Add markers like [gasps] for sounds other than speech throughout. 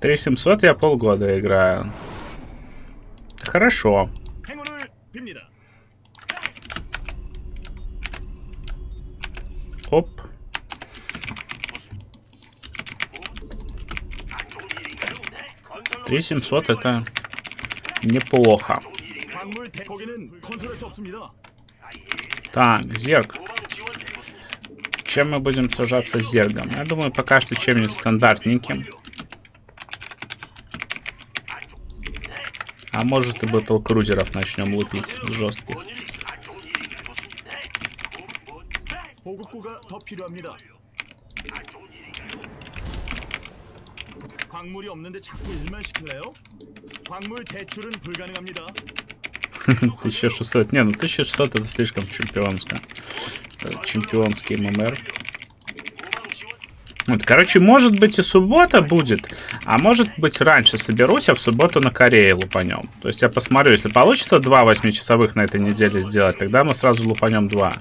3700 я полгода играю. Хорошо. Оп. Три семьсот это неплохо. Так, зерг. Чем мы будем сажаться с зергом? Я думаю, пока что чем-нибудь стандартненьким. А может и батл-крузеров начнем лупить жестких. 보급고가 더 필요합니다. 광물이 없는데 자꾸 일만 시킬래요? 광물 대출은 불가능합니다. [laughs] 1600. Не, ну 1600 это слишком чемпионско. Э, Чемпионский ММР. Вот, короче, может быть и суббота будет, а может быть раньше соберусь, а в субботу на Корее лупанем. То есть я посмотрю, если получится два восьмичасовых на этой неделе сделать, тогда мы сразу лупанем два.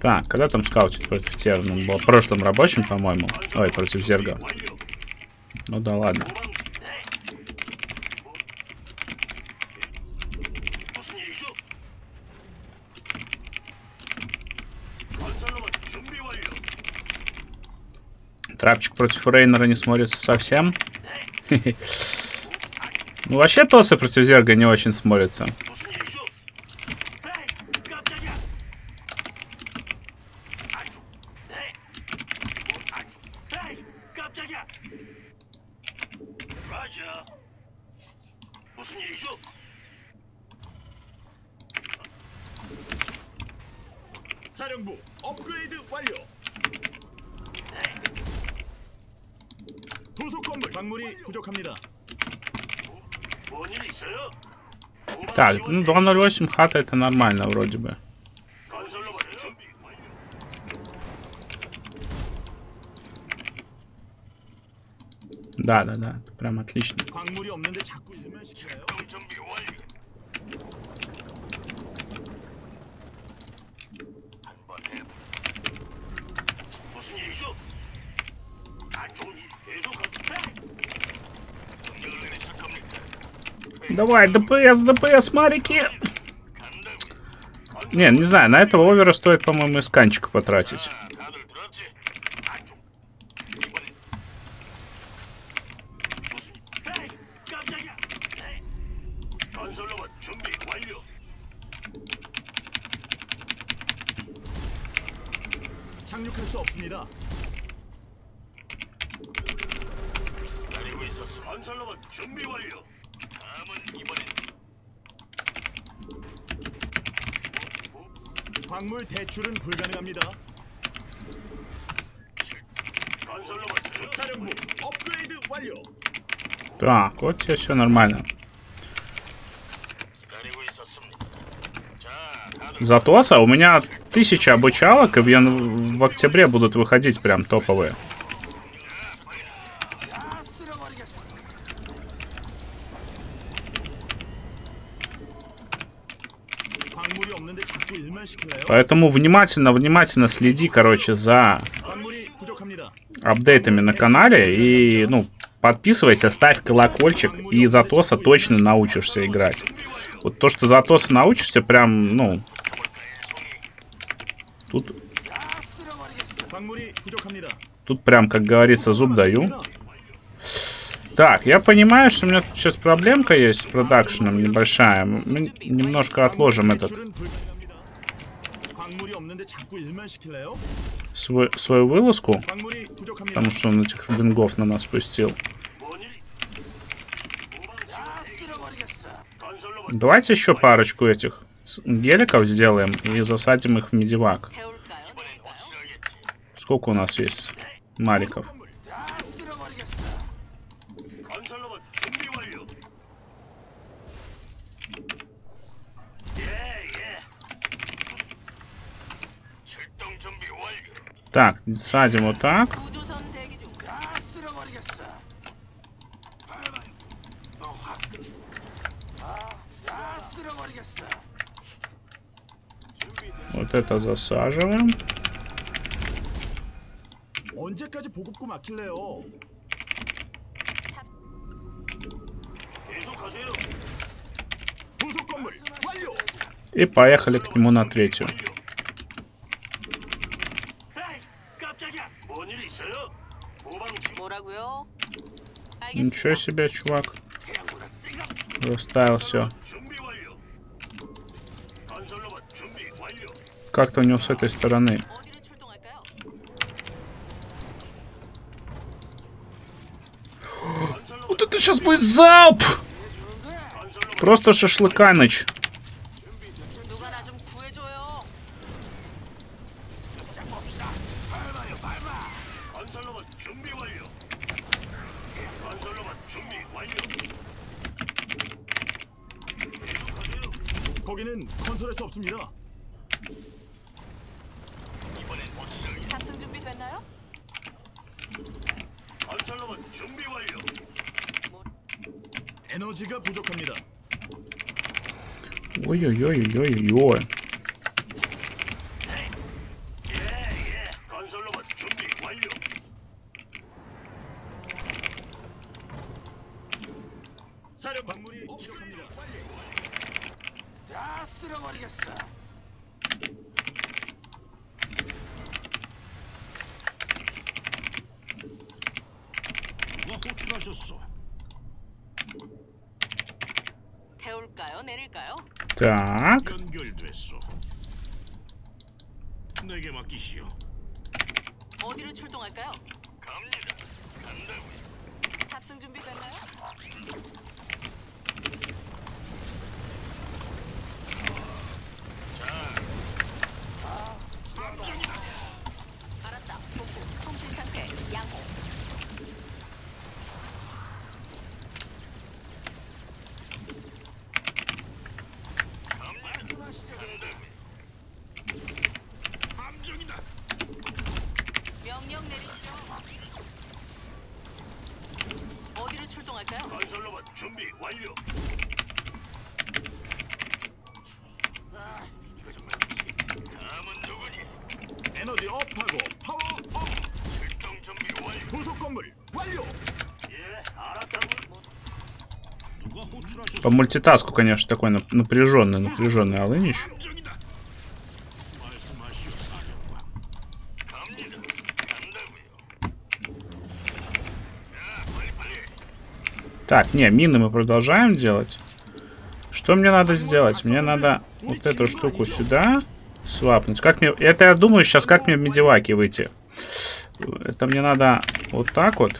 Так, когда там скаутить против Терна? Он был прошлым рабочим, по-моему. Ой, против Зерга. Ну да ладно. Трапчик против Рейнера не смотрится совсем. [laughs] Ну, вообще Тосы против Зерга не очень смотрится. 깜짝이야. 라자. 무슨 일이죠? 사령부 업그레이드 완료. 광물이 부족합니다. 뭔일 있어요? Так, ну 208 хата это нормально вроде бы. 건설로봇 준비 완료. Да, да, да, это прям отлично. Давай, ДПС, ДПС, марики! 간다고. Не, не знаю, на этого овера стоит, по-моему, исканчика потратить. 다들 들었지? 안 좋. 이번엔 무슨? 에이, 깜짝이야. 에이. 건설로봇 준비 완료. 광물 대출은 불가능합니다. 건설로봇 준비 사령부 업그레이드 완료. Так, вот все, все нормально. 기다리고 있었습니다. 자, 다들 За ТОСа у меня тысяча обучалок, и в, ян- в октябре будут выходить прям топовые. Поэтому внимательно, внимательно следи, короче, за апдейтами на канале. И, ну, подписывайся, ставь колокольчик, и Затоса точно научишься играть. Вот то, что Затоса научишься, прям, ну... Тут... Тут прям, как говорится, зуб даю. Так, я понимаю, что у меня сейчас проблемка есть с продакшеном небольшая. Мы немножко отложим этот свой, свою вылазку, потому что он этих бингов на нас пустил. Давайте еще парочку этих геликов сделаем и засадим их в медивак. Сколько у нас есть мариков? Так, садим вот так. Вот это засаживаем. И поехали к нему на третью. Ничего себе, чувак. Заставил все. Как-то у него с этой стороны. [gasps] Вот это сейчас будет залп! Просто шашлыканыч. 거기는 건설할 수 없습니다. 탑승 준비 됐나요? 건설로봇 준비 완료. 에너지가 부족합니다. Ой-ой-ой-ой-ой. 배울까요? 내릴까요? 딱. 연결됐어. 내게 맡기시오. 어디로 출동할까요? 갑니다. 간다고요. По мультитаску, конечно, такой напряженный, напряженный алынищ. Так, не, мины мы продолжаем делать. Что мне надо сделать? Мне надо вот эту штуку сюда свапнуть. Как мне... Это я думаю сейчас, как мне в медиваки выйти. Это мне надо вот так вот.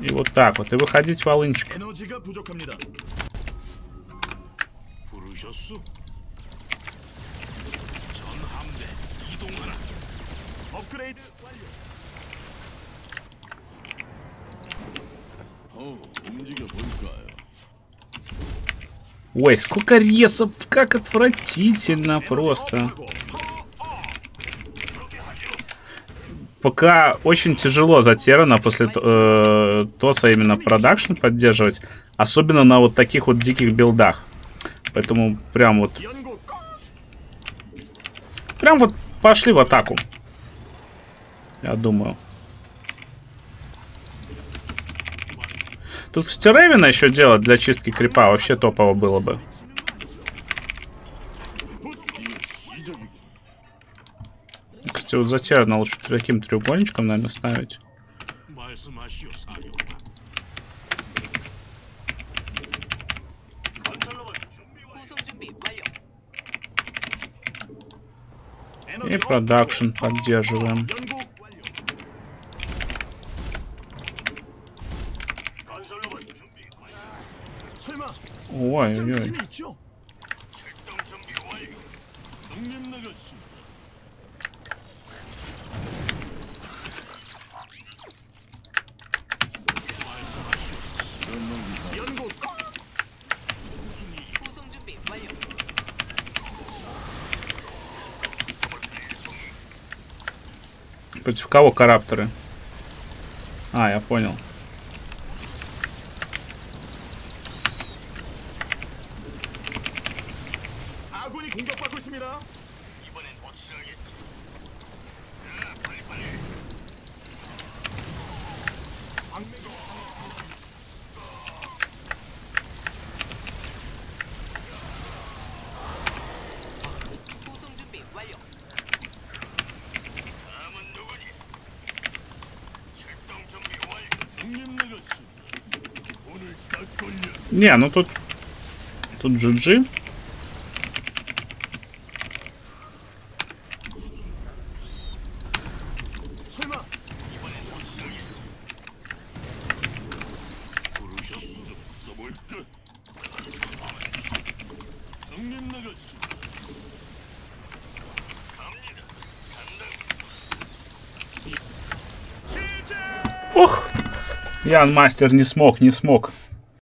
И вот так вот. И выходить волынчик. 에너지가 부족합니다. 부르셨소? 전함대 이동하라. 업그레이드 완료. 어, 움직여 볼까요? Ой, сколько ресов, как отвратительно просто. Пока очень тяжело затерано после э, ТОСа именно продакшн поддерживать. Особенно на вот таких вот диких билдах. Поэтому прям вот... Прям вот пошли в атаку. Я думаю. Тут Стеревина еще делать для чистки крипа вообще топово было бы. Кстати, вот затерно лучше таким треугольничком, наверное, ставить. И продакшн поддерживаем. 료. Против кого карапторы? А, я понял. 아군이 공격받고 있습니다. 확실하겠지. 자, 빨리빨리. 구송 준비 완료. 다음은 누구니? 출동 준비 완료. 형님 나가씨. 오늘 딱 걸려. Не, ну тут... Тут GG. Ян Мастер не смог, не смог.